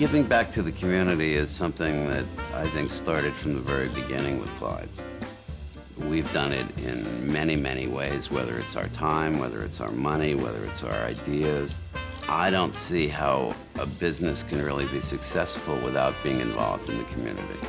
Giving back to the community is something that I think started from the very beginning with Clyde's. We've done it in many, many ways, whether it's our time, whether it's our money, whether it's our ideas. I don't see how a business can really be successful without being involved in the community.